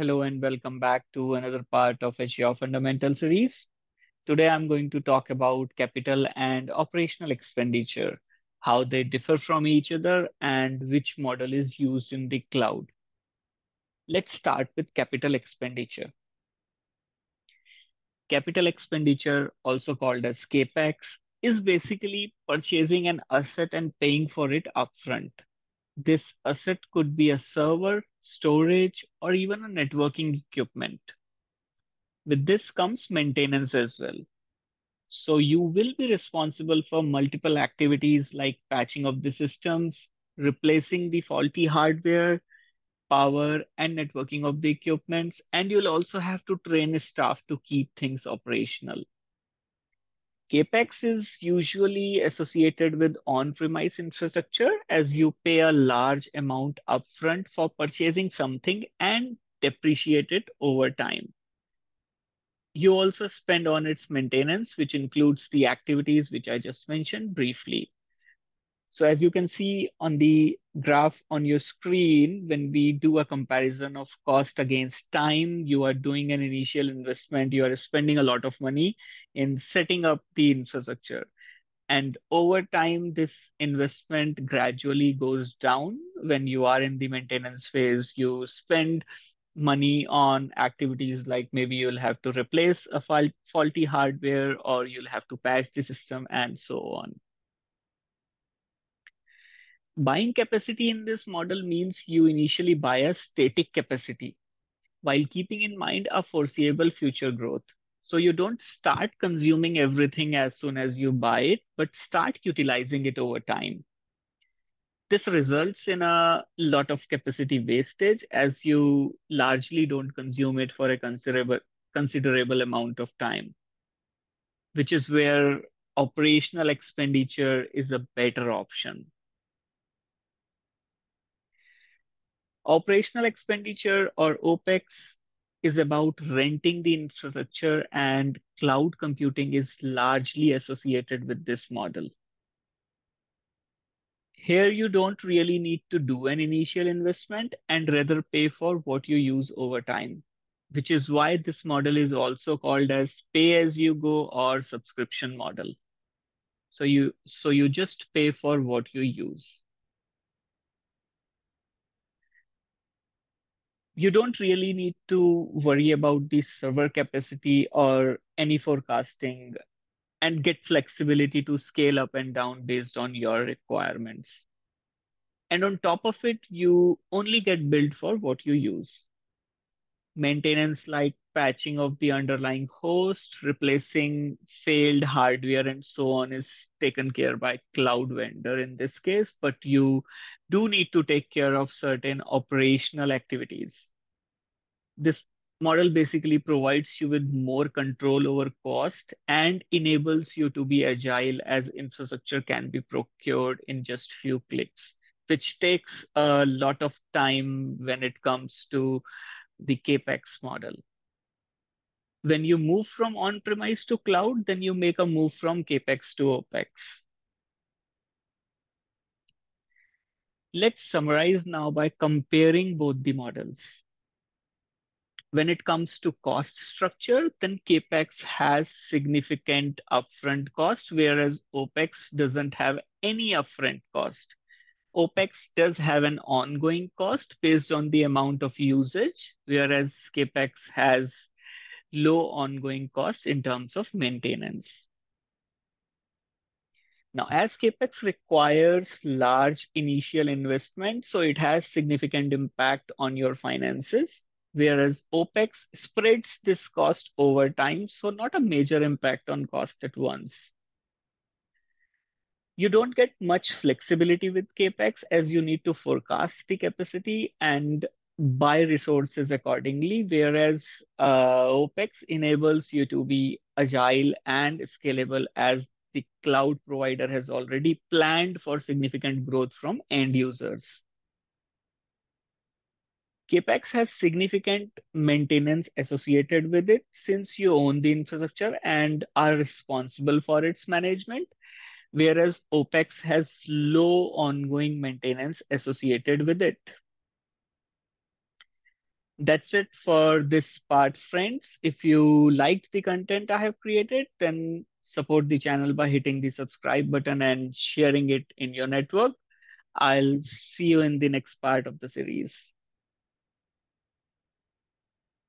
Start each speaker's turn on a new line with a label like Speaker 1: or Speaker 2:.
Speaker 1: Hello and welcome back to another part of Azure Fundamental series. Today I'm going to talk about capital and operational expenditure, how they differ from each other and which model is used in the cloud. Let's start with capital expenditure. Capital expenditure, also called as CAPEX, is basically purchasing an asset and paying for it upfront. This asset could be a server, storage, or even a networking equipment. With this comes maintenance as well. So you will be responsible for multiple activities like patching of the systems, replacing the faulty hardware, power and networking of the equipments, and you'll also have to train staff to keep things operational. CapEx is usually associated with on-premise infrastructure as you pay a large amount upfront for purchasing something and depreciate it over time. You also spend on its maintenance, which includes the activities which I just mentioned briefly. So as you can see on the graph on your screen, when we do a comparison of cost against time, you are doing an initial investment, you are spending a lot of money in setting up the infrastructure. And over time, this investment gradually goes down when you are in the maintenance phase. You spend money on activities like maybe you'll have to replace a faulty hardware or you'll have to patch the system and so on. Buying capacity in this model means you initially buy a static capacity while keeping in mind a foreseeable future growth. So you don't start consuming everything as soon as you buy it, but start utilizing it over time. This results in a lot of capacity wastage as you largely don't consume it for a considerable, considerable amount of time, which is where operational expenditure is a better option. Operational expenditure or OPEX is about renting the infrastructure and cloud computing is largely associated with this model. Here you don't really need to do an initial investment and rather pay for what you use over time, which is why this model is also called as pay as you go or subscription model. So you, so you just pay for what you use. You don't really need to worry about the server capacity or any forecasting and get flexibility to scale up and down based on your requirements. And on top of it, you only get billed for what you use. Maintenance like patching of the underlying host, replacing failed hardware and so on is taken care by cloud vendor in this case, but you do need to take care of certain operational activities. This model basically provides you with more control over cost and enables you to be agile as infrastructure can be procured in just few clicks, which takes a lot of time when it comes to the CAPEX model. When you move from on-premise to cloud, then you make a move from CAPEX to OPEX. Let's summarize now by comparing both the models. When it comes to cost structure, then CAPEX has significant upfront cost, whereas OPEX doesn't have any upfront cost. OPEX does have an ongoing cost based on the amount of usage, whereas CAPEX has low ongoing costs in terms of maintenance. Now, as CAPEX requires large initial investment, so it has significant impact on your finances, whereas OPEX spreads this cost over time, so not a major impact on cost at once. You don't get much flexibility with CAPEX as you need to forecast the capacity and buy resources accordingly, whereas uh, OPEX enables you to be agile and scalable as the cloud provider has already planned for significant growth from end users. CAPEX has significant maintenance associated with it since you own the infrastructure and are responsible for its management, whereas OPEX has low ongoing maintenance associated with it. That's it for this part, friends. If you liked the content I have created, then support the channel by hitting the subscribe button and sharing it in your network. I'll see you in the next part of the series.